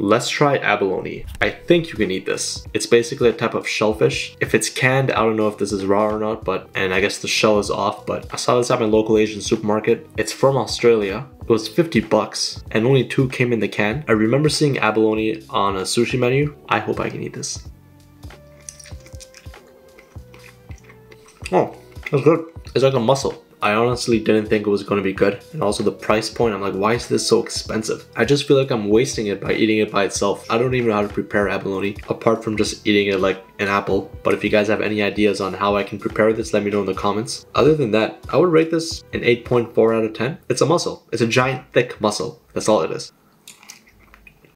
Let's try abalone. I think you can eat this. It's basically a type of shellfish. If it's canned, I don't know if this is raw or not, but, and I guess the shell is off, but I saw this at my local Asian supermarket. It's from Australia. It was 50 bucks and only two came in the can. I remember seeing abalone on a sushi menu. I hope I can eat this. Oh, that's good. It's like a mussel. I honestly didn't think it was going to be good. And also the price point, I'm like, why is this so expensive? I just feel like I'm wasting it by eating it by itself. I don't even know how to prepare abalone apart from just eating it like an apple. But if you guys have any ideas on how I can prepare this, let me know in the comments. Other than that, I would rate this an 8.4 out of 10. It's a mussel. It's a giant thick mussel. That's all it is.